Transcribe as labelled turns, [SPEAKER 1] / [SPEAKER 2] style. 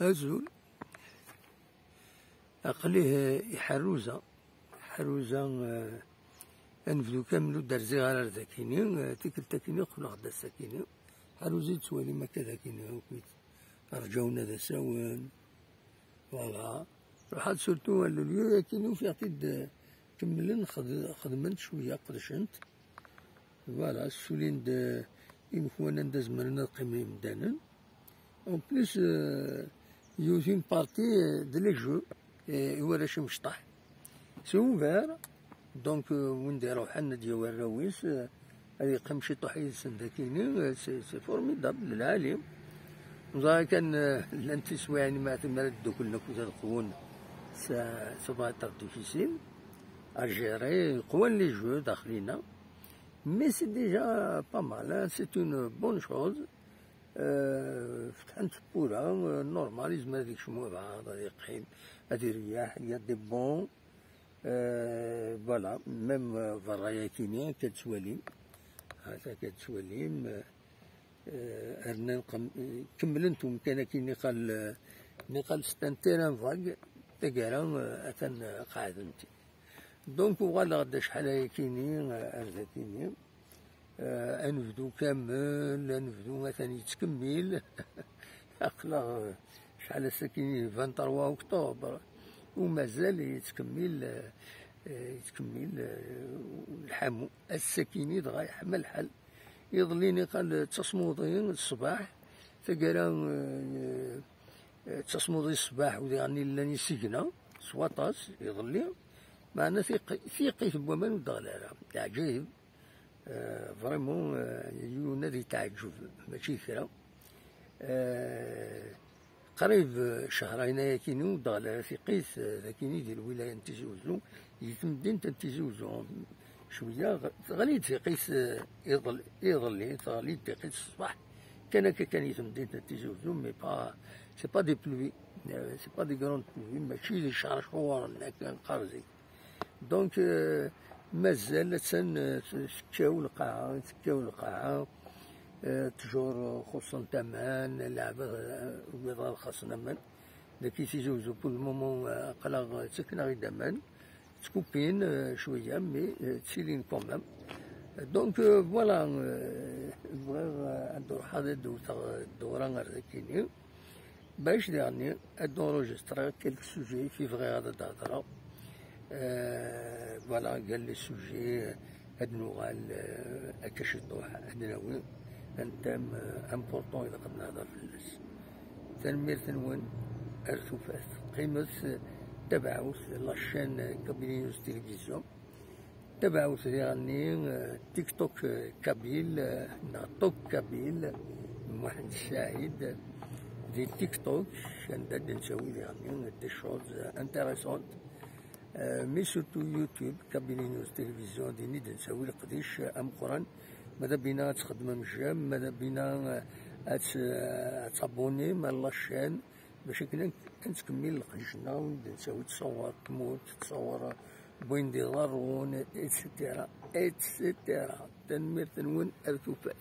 [SPEAKER 1] أزول. أقليه يحروزة حروزة آه، أنفذو كاملو درزي غير ذاكيني آه، تيكل تاكيني قبل غدا الساكيني حروزي تسوالي ما كذا كيني وكيت. رجعونا ذا سوان فوالا. روحات سورتو اليو كيني في عطيد كملن خدمت شوية قدشنت. فوالا. سولين دا إمكوانا دا زمرنا قيمة مدانا أون بليس يوزين بارتي دو لي جو يورا شي مشطح سي اوفير دونك وين دايرو حنا ديال الراويس هذه قم شي طحيد سندكيني سي سي فورميدابل العالم وزا كان لانتي سواعني ما تمرد دوك النكوز القوون سا سا با ديفيسيل اجيري قوان لي جو داخلينا. مي سي ديجا با مال سي اون بون شوز فتحت بورا نورمال يزمر هذيك شموع هذيك قيم هذه رياح يا دي بون. فوالا ميم فرايا كيميا كتسواليم هذا كتسواليم أرنا كملنتم كان كي نقال نقال ستانتيران فاق تقارا اثن قاعدنتي دونك وغالا غدا شحال كيني ارزا كيني آه، انفدو كامل انفدو مثلا يتكمل. أقلا شحال السكين 23 أكتوبر. ومازال يتكمل آه، يتكمل آه، الحمو السكيني دغا يحمل الحل يظليني قال تصمودين الصباح تقرا تصمودي الصباح ويعني لاني سجنا سواطاس يظلي معنا ثيقي ثيقي في بومان ودغلالا عجيب فريمون يونا ذي تعجب ماشي كرا قريب شهرين يكينو دغلا في قيس لكن ديال الولايه نتيجي وزو يتمدين تنتيجي وزو شوية غليت في قيس يظل يظل غليت في قيس الصباح كان كان يتمدين تنتيجي وزو مي با سي با دي بلوي سي با دي كروند بلوي ماشي دي شهر شهور كان قارزي دونك مازال تكاو القاعة تكاو القاعة. تجور خصوصا تمان لعبة بيضاء خاصنا من. لكن تيجوزو بول مومون قلق سكنا غير دمان. تكوبين شوية مي تسيلين كومام دونك فوالا بغير ندور هذا الدورة غير ذاكيني باش يعني ادونروجسترا كيلك سوجي في فغي هذا الهضره فوالا قال لي السوجي هاد نوغال اكشطوح ادناوي أنتم امبورطون إذا قد نهضر في الناس. تنمير تنون ارثوفات قيمة تبعوث لاشين كابيل نيوز تلفزيون تبعوث يعني تيك توك كابيل توك كابيل واحد الشاهد دي تيك توك كان نسوي يعني دي شوز انتريسونت مي سورتو يوتيوب كابيني نيوز تلفزيون ديني نساوي القديش أم قران ماذا بينا تخدم مجام ماذا بينا تابوني مع لاشين باش كنتكمل القديشنا ونساوي تصور تموت تصور بوين دي ضرون اتسيتيرا اتسيتيرا تنمير تنون ارتوفات